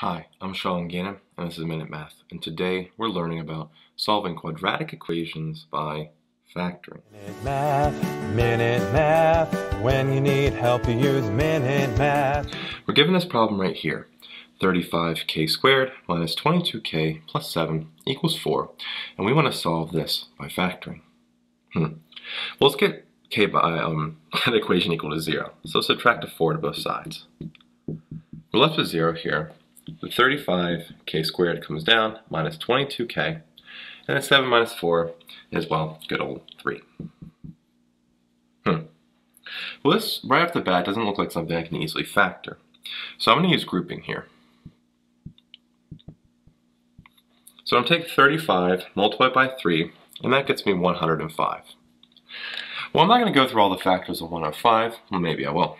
Hi, I'm Sean Gannon, and this is Minute Math, and today we're learning about solving quadratic equations by factoring. Minute Math, Minute Math, when you need help you use Minute Math. We're given this problem right here. 35k squared minus 22k plus 7 equals 4, and we want to solve this by factoring. Hmm. Well, let's get k by um, that equation equal to 0. So subtract a 4 to both sides. We're left with 0 here, the 35k squared comes down, minus 22k, and then 7 minus 4 is, well, good old 3. Hmm. Well, this, right off the bat, doesn't look like something I can easily factor. So I'm going to use grouping here. So I'm going to take 35, multiply by 3, and that gets me 105. Well, I'm not going to go through all the factors of 105. Well, maybe I will.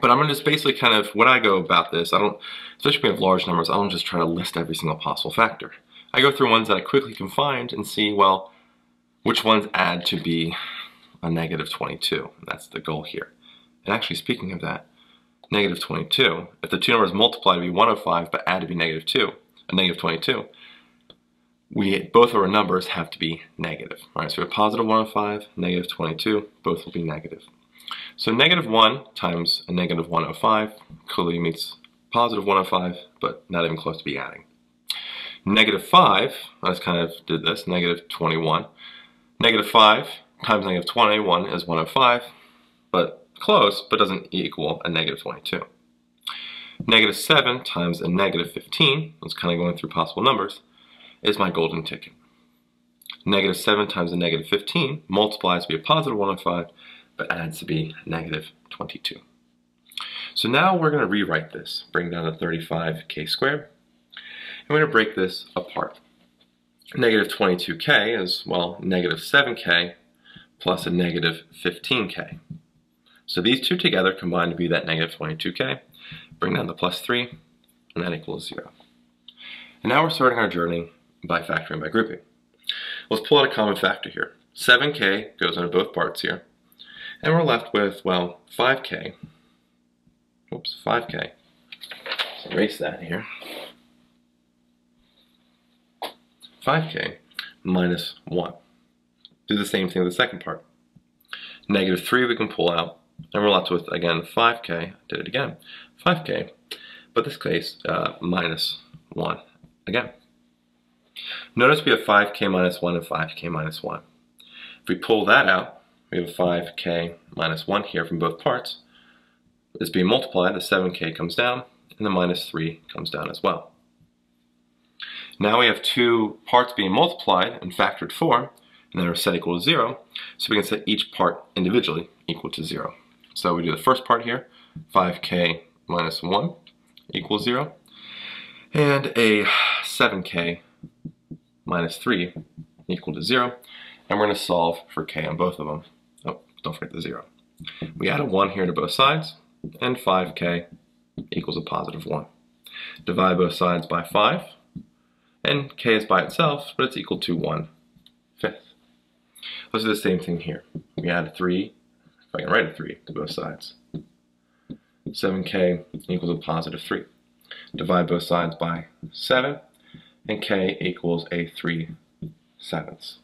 But I'm to just basically kind of, when I go about this, I don't, especially when we have large numbers, I don't just try to list every single possible factor. I go through ones that I quickly can find and see, well, which ones add to be a negative 22. That's the goal here. And actually, speaking of that, negative 22, if the two numbers multiply to be 105 but add to be negative 2, a negative 22, we both of our numbers have to be negative. All right, so we have positive 105, negative 22, both will be negative. So negative 1 times a negative 105 clearly meets positive 105, but not even close to be adding. Negative 5, I just kind of did this, negative 21. Negative 5 times negative 21 is 105, but close, but doesn't equal a negative 22. Negative 7 times a negative 15, that's kind of going through possible numbers, is my golden ticket. Negative 7 times a negative 15 multiplies to be a positive 105, but adds to be negative 22. So now we're going to rewrite this, bring down the 35k squared, and we're going to break this apart. Negative 22k is, well, negative 7k plus a negative 15k. So these two together combine to be that negative 22k, bring down the plus 3, and that equals 0. And now we're starting our journey by factoring by grouping. Let's pull out a common factor here. 7k goes into both parts here. And we're left with, well, 5k. Oops, 5k. Let's erase that here. 5k minus 1. Do the same thing with the second part. Negative 3 we can pull out. And we're left with, again, 5k. Did it again. 5k. But this case, uh, minus 1 again. Notice we have 5k minus 1 and 5k minus 1. If we pull that out, we have 5k minus 1 here from both parts. It's being multiplied, the 7k comes down, and the minus 3 comes down as well. Now we have two parts being multiplied in factored form, and then are set equal to 0, so we can set each part individually equal to 0. So we do the first part here, 5k minus 1 equals 0, and a 7k minus 3 equal to 0, and we're going to solve for k on both of them. Don't forget the 0. We add a 1 here to both sides, and 5k equals a positive 1. Divide both sides by 5, and k is by itself, but it's equal to 1 fifth. Let's do the same thing here. We add a 3, if I can write a 3, to both sides. 7k equals a positive 3. Divide both sides by 7, and k equals a 3 sevenths.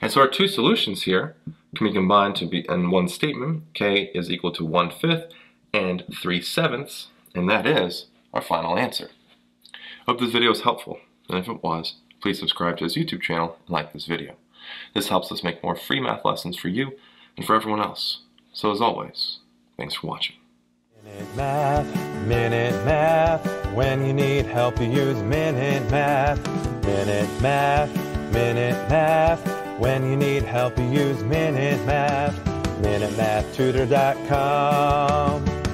And so our two solutions here can be combined to be in one statement. K is equal to 1 fifth and 3 sevenths, and that is our final answer. Hope this video was helpful, and if it was, please subscribe to his YouTube channel and like this video. This helps us make more free math lessons for you and for everyone else. So as always, thanks for watching. Minute Math, Minute Math, when you need help you use Minute Math. Minute Math, Minute Math. When you need help, you use Minute Math. MinuteMathTutor.com.